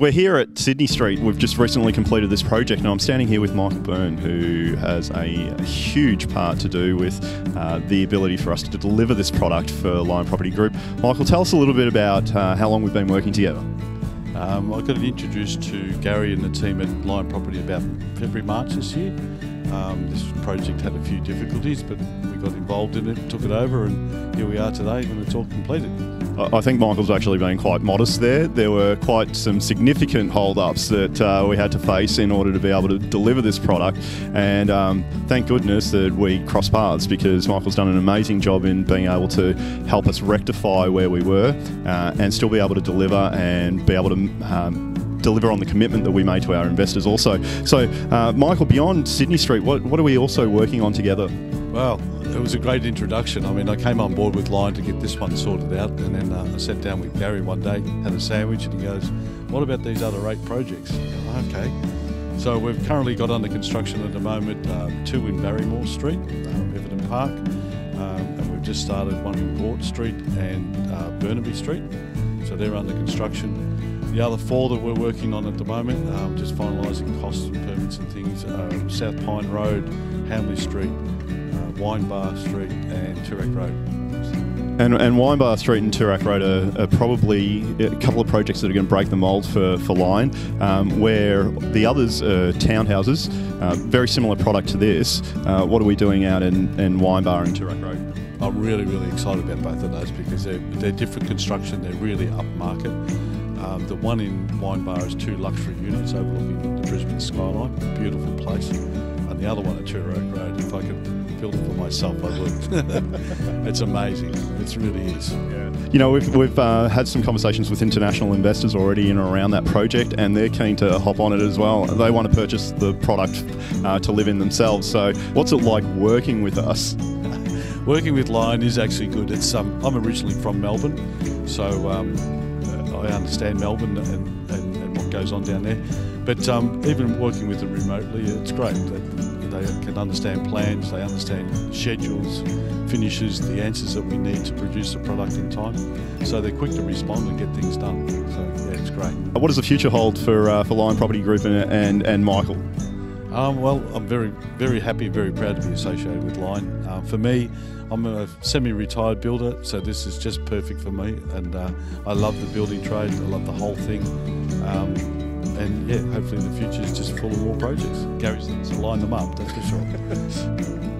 We're here at Sydney Street. We've just recently completed this project, and I'm standing here with Michael Byrne, who has a, a huge part to do with uh, the ability for us to deliver this product for Lion Property Group. Michael, tell us a little bit about uh, how long we've been working together. Um, I got introduced to Garry and the team at Lion Property about February, March this year. Um, this project had a few difficulties, but we got involved in it, took it over, and here we are today when it's all completed. I think Michael's actually been quite modest there. There were quite some significant hold-ups that uh, we had to face in order to be able to deliver this product, and um, thank goodness that we crossed paths because Michael's done an amazing job in being able to help us rectify where we were uh, and still be able to deliver and be able to um, deliver on the commitment that we made to our investors also. So, uh, Michael, beyond Sydney Street, what, what are we also working on together? Well, it was a great introduction. I mean, I came on board with Lion to get this one sorted out, and then uh, I sat down with Garry one day, had a sandwich, and he goes, "What about these other eight projects?" Go, okay. So we've currently got under construction at the moment uh, two in Barrymore Street, uh, Everton Park, um, and we've just started one in Port Street and uh, Burnaby Street. So they're under construction. The other four that we're working on at the moment, um, just finalising costs and permits and things, South Pine Road, Hamley Street, Wine Bar Street and Toorak Road. And, and Wine Bar Street and Toorak Road are, are, probably a couple of projects that are going to break the mould for, for Lion, um, where the others are townhouses, uh, very similar product to this. Uh, what are we doing out in, in Wine Bar and Toorak Road? I'm really, really excited about both of those because they're, they're different construction, they're really upmarket. Um, the one in Wine Bar is two luxury units overlooking the Brisbane skyline, beautiful place. And the other one at Toorak Road, if I could build it for myself, I would. it's amazing. It really is. Yeah. You know, we've, we've uh, had some conversations with international investors already in and around that project, and they're keen to hop on it as well. They want to purchase the product uh, to live in themselves. So, what's it like working with us? working with Lion is actually good. It's um, I'm originally from Melbourne, so um, I understand Melbourne and, and, and what goes on down there. But um, even working with them remotely, it's great. They, can understand plans, they understand schedules, finishes, the answers that we need to produce the product in time. So they're quick to respond and get things done. So yeah, it's great. What does the future hold for uh, for Lion Property Group and and, and Michael? Um, well, I'm very, very happy, very proud to be associated with Lion. Uh, for me, I'm a semi-retired builder, so this is just perfect for me. And uh, I love the building trade. I love the whole thing. Um, and yeah, hopefully the future is just full of more projects. Garry's to line them up, that's for sure.